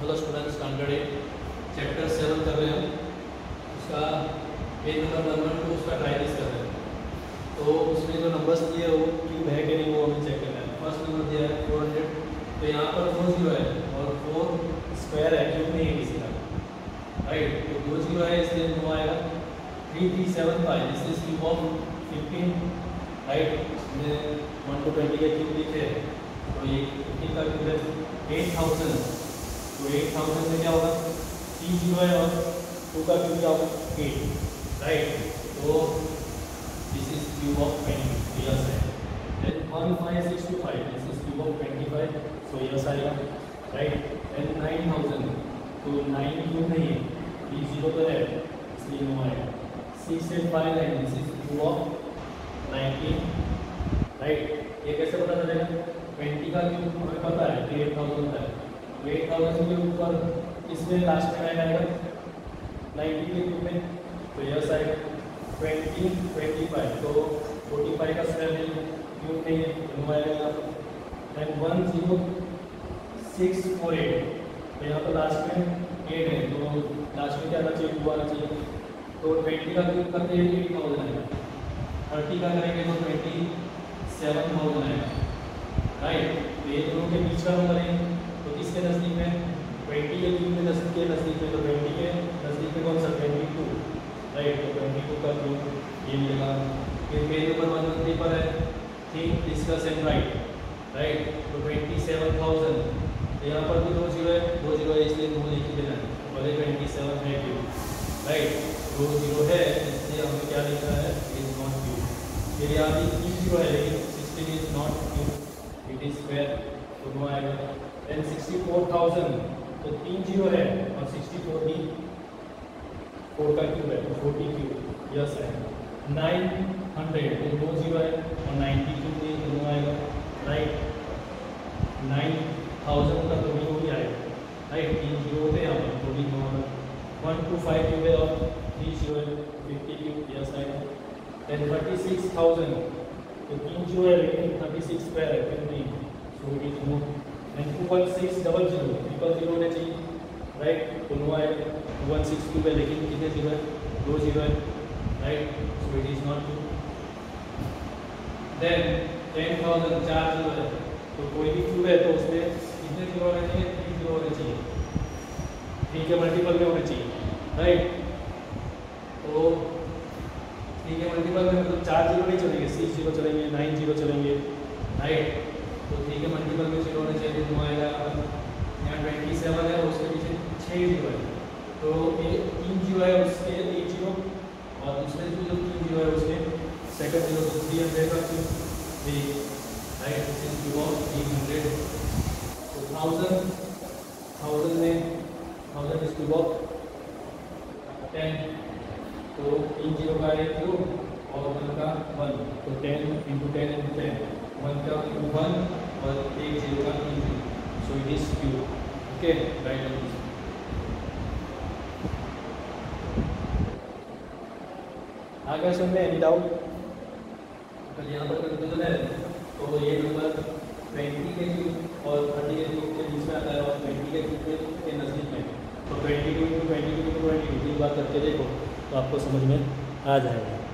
Hello student standard eight chapter seven कर रहे हैं। उसका पेज नंबर वन टू उसका ट्रायलिस कर रहे हैं। तो उसमें जो नंबर्स दिए वो क्यूब है कि नहीं, वो हमें चेक करना है। फ़र्स्ट नंबर दिया है फोर हंड्रेड तो यहाँ पर दो ज़ीरो है और फोर स्क्वायर है क्यूब नहीं है किसी का? राइट तो दो ज़ीरो है, इसलिए नो आएगा। थ्री थ्री सेवन फाइव इसलिए क्यूब ऑफ़ फिफ्टीन राइट में वन टू ट्वेंटी के क्यूब लिखे तो ये फिफ्टीन का क्यूब है। एट थाउज़ेंड तो एट थाउज़ेंड में क्या होगा? थ्री ज़ीरो है और टू का क्यूब क्या होगा? एट राइट तो this is cube of twenty yes है। Then one five six two five this is cube of twenty five so yes आएगा राइट देन नाइन थाउज़ेंड तो नाइन क्यूब नहीं है थ्री ज़ीरो तो है, इसलिए नो आएगा। Six eight five nine this is cube of nineteen right ये कैसे पता चलेगा? ट्वेंटी का क्यूब हमें पता है एट थाउज़ेंड है। एट थाउज़ेंड के ऊपर, इसमें लास्ट में आएगा नाइन्टी के रूप में तो यस आएगा ट्वेंटी ट्वेंटी फाइव तो फोर्टी फाइव का नहीं क्यों नहीं है नो आएगा यहाँ one zero six four eight तो यहाँ पर लास्ट में एट है तो लास्ट में क्या आना चाहिए आना चाहिए तो ट्वेंटी का क्यूब करते हैं एट थाउज़ेंड आएगा थर्टी का करेंगे तो ट्वेंटी सेवन थाउज़ेंड आएगा राइट तो ये दोनों के बीच का नंबर है। तो किसके नज़दीक में? ट्वेंटी के क्यूब के नज़दीक के नज़दीक में तो ट्वेंटी के नज़दीक में कौन सा? ट्वेंटी टू राइट तो ट्वेंटी टू का क्यूब ये मिलेगा फिर पेज नंबर वन वन पर है। Think discuss and write right तो ट्वेंटी सेवन थाउज़ेंड यहाँ पर भी दो ज़ीरो है, दो ज़ीरो है, इसलिए दो लिख देना है। भले ट्वेंटी सेवन है क्यूब राइट दो ज़ीरो है, इसलिए हमें क्या लिखना है? इज़ नॉट क्यूब फिर यहाँ भी तीन ज़ीरो है, लेकिन sixteen is not cube it is square तो नो आएगा। देन सिक्सटी फोर थाउज़ेंड तो तीन ज़ीरो है और सिक्सटी फोर भी फोर का क्यूब है तो फोर्टी क्यूब यस है नाइन हंड्रेड तो दो ज़ीरो है और नाइन्टी क्यूब भी दोनों आएगा राइट नाइन थाउज़ेंड का तो भी वो भी आएगा राइट तीन ज़ीरो होते हैं यहाँ तो भी no one two five cube है और थ्री ज़ीरो है फिफ्टी क्यूब यस आएगा देन थर्टी सिक्स थाउज़ेंड तो तीन ज़ीरो है लेकिन थर्टी सिक्स स्क्वायर है, फिर नहीं so it and two one six double zero triple zero होने चाहिए। राइट आए टू वन सिक्स टू है लेकिन कितने ज़ीरो है? दो ज़ीरो है। Right so it is not two then ten thousand चार ज़ीरो है। तो कोई भी क्यूब है तो उसमें कितने ज़ीरो होने चाहिए? थ्री ज़ीरो होने चाहिए। थ्री के मल्टीपल में होने चाहिए। राइट तो थ्री के मल्टीपल में मतलब चार ज़ीरो नहीं चलेंगे सिक्स ज़ीरो चलेंगे नाइन ज़ीरो चलेंगे। राइट तो थ्री के मल्टीपल में ज़ीरो होने चाहिए तो आएगा यहाँ ट्वेंटी सेवन है, उसके पीछे छः ज़ीरो है। तो ये तीन ज़ीरो है उसके, एक ज़ीरो, और दूसरे जो जो तीन ज़ीरो है उसके सेकंड ज़ीरो तो थ्री हंड्रेड का three right this is cube three hundred तो थाउज़ेंड थाउज़ेंड में थाउज़ेंड इज़ ऑफ़ टेन तो तीन ज़ीरो का है क्यू और वन का वन तो ten into ten into ten one का क्यू वन और एक ज़ीरो का तीन zero so it is cube okay right आगे समझ में एनी डाउट अगर यहाँ पर कंफ्यूजन है तो ये नंबर ट्वेंटी के क्यूब और थर्टी के क्यूब के बीच में आता है और ट्वेंटी के क्यूब के नज़दीक में तो twenty twenty two twenty two तीन बार करके देखो तो आपको समझ में आ जाएगा